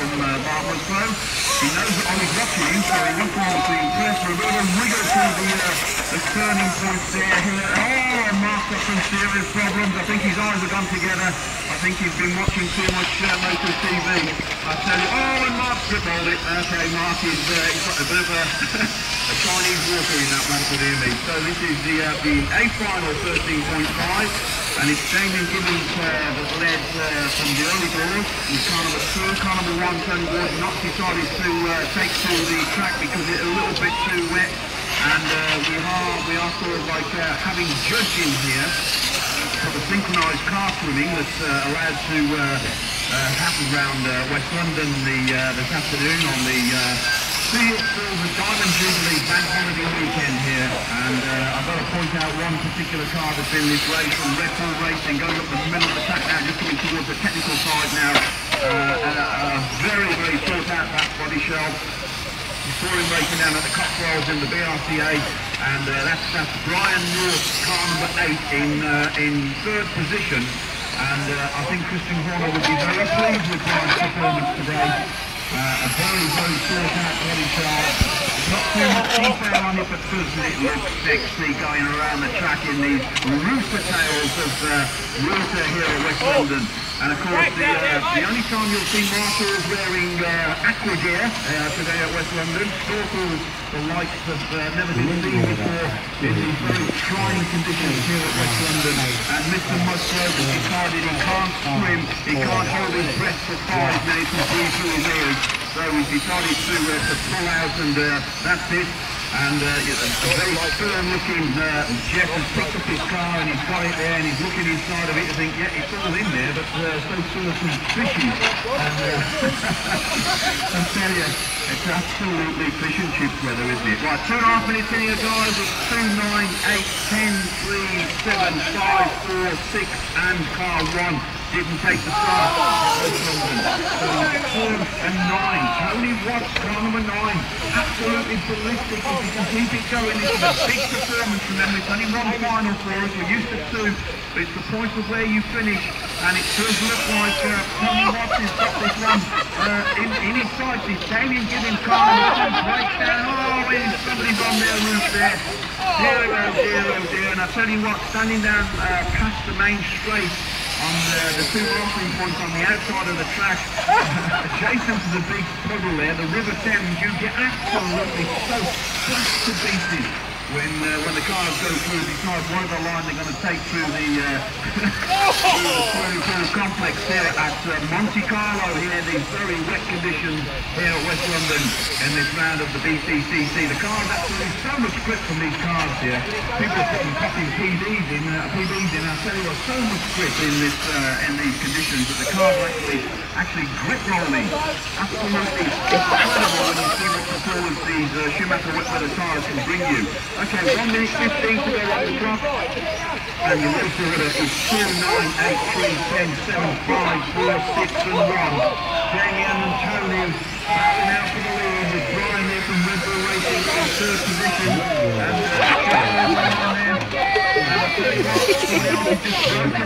from uh, Bartlett's Pro. He knows that Ollie's watching him, so he wants to be impressed with a bit of a wriggle through the, uh, the turning points there. Here. Oh, and Mark's got some serious problems. I think his eyes have gone together. I think he's been watching too much uh, Motor TV. I tell you, oh, and Mark tripled it. Okay, Mark is, uh, he's got a bit of a, a Chinese water in that one, could hear me. So this is the, uh, the A final 13.5. And it's Damian Giddins uh, that led uh, from the early doors in car number two. Car number one, Tony Ward, not decided to uh, take to the track because it's a little bit too wet. And uh, we are we are sort of like uh, having judging here for the synchronised car swimming that's uh, allowed to happen around West London the, this afternoon on the see it through the Diamond Jubilee Bank Holiday weekend here, and uh, I've got to point out one particular car that's in this race from Red Bull Racing, going up the middle of the track now, just coming towards the technical side now. Uh, and a, a very, very thought out back body shell. You saw him racing down at the Cotswolds in the BRCA, and uh, that's, that's Bryan Nortje, car number eight, in, uh, in third position. And uh, I think Christian Horner would be very pleased with Bryan's performance today. Uh, a very, very short out. Not too much detail on it, but doesn't it look sexy going around the track in these rooster tails of uh, water here in West London. And of course, the, uh, the only time you'll see marshals wearing uh, aqua gear uh, today at West London, snorkels the likes of uh, never been seen before in these very trying conditions here at West London. And Mr. Musgrove has decided he can't swim, he can't hold his breath for five minutes and breathe through his ears. So he's decided to, uh, to pull out and uh, that's it. And uh, a very firm-looking uh, Jeff has picked up his car and he's got it there and he's looking inside of it to think, yeah, it's all in there, but uh, so sort of fishy. And uh, I tell you, it's absolutely fish and chips weather, isn't it? Right, two and a half minutes in here, guys. It's 2, 9, 8, 10, 3, 7, 5, 4, 6, and car 1 didn't take the start. So four and nine. Tony Watts, car number nine. Absolutely ballistic. If he can keep it going, is a big performance. Remember, it's only one final for us. We're used to two, but it's the point of where you finish. And it does look like uh, Tony Watts has got this one uh, in, in his sights. It's Damian Giddins car number two breaks down. Oh, somebody's on their roof there. Dear, oh dear, oh dear. And I tell you what, standing down uh, past the main straight, on the, the two marking points on the outside of the track, adjacent to the big puddle there, the River Thames, you get absolutely soaked, slashed to pieces when uh, when the cars go through, decide what other line they're going to take through the, uh, complex here at uh, Monte Carlo here, in these very wet conditions here at West London in this round of the BTCC. The cars actually so much grip from these cars here. People are putting popping PBs in, uh, PBs in. I tell you what, so much grip in this uh, in these conditions that the cars actually actually grip rolling. Absolutely incredible when you see what performance these uh, Schumacher weather tires can bring you. Okay, 1 minute 15 to go on the clock. And the order is 2, 9, 8, 3, 10, 7, 5, 4, 6 and 1. Damian and Tony battling out for the lead with Bryan there uh,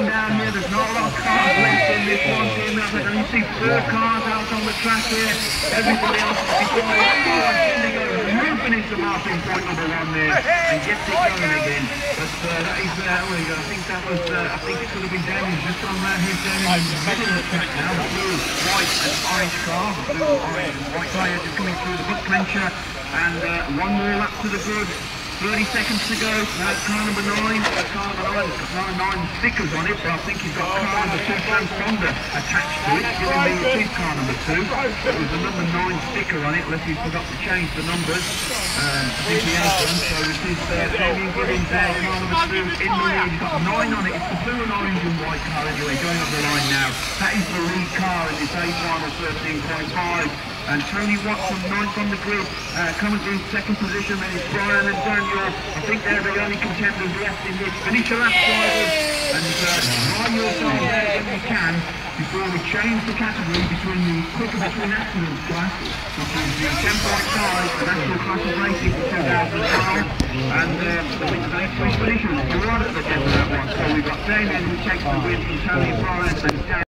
down here. There's not a lot of cars left this one team. I can only see four cars out on the track here. Everybody else is behind finish the marking point number one there and gets it going again. Uh, that is, uh, oh, I think that was, uh, I think it could have been damaged just on uh, his middle now. Blue, white and orange car, blue, orange white tyre just coming through the book clencher and uh, one more lap to the good. 30 seconds to go. Now car number nine. Uh, car number nine has got nine stickers on it, but I think he's got car number two transponder attached to it, giving me his car number two. There was a number nine sticker on it, unless he forgot to change the numbers. Um, I think he has done, so this is uh, Damian Giddins there, car number two in the lead. He's got nine on it. It's the blue and orange and white car anyway, going up the line now. That is the lead car in this A final 13.5 and Tony Watson ninth on the grid, uh, coming in second position, then it's Bryan and I think they're the only contenders left in this. Finish your lap drivers and uh, try your time there when you can before we change the category between the quicker between accidents class, which is the 10.5, the national class of racing for 2012, and uh, the next three. We're on at the end of that one. So we've got Damian who takes the win from Tony Bryan and Dan